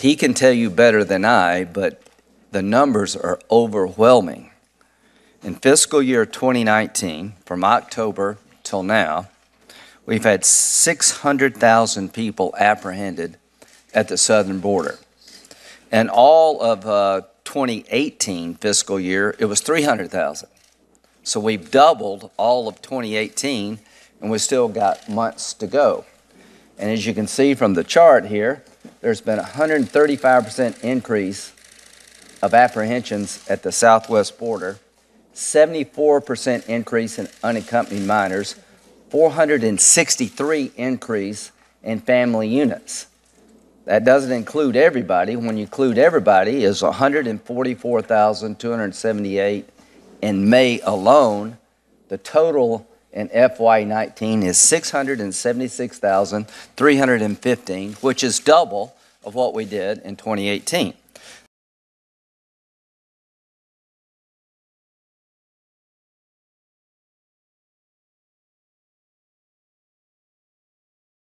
he can tell you better than I, but the numbers are overwhelming. In fiscal year 2019, from October till now, we've had 600,000 people apprehended at the southern border. And all of uh, 2018 fiscal year, it was 300,000. So we've doubled all of 2018, and we've still got months to go. And as you can see from the chart here, there's been a 135% increase of apprehensions at the southwest border, 74% increase in unaccompanied minors, 463 increase in family units. That doesn't include everybody. When you include everybody, is 144,278 in May alone. The total in FY19 is 676,315, which is double of what we did in 2018.